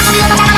Let's go.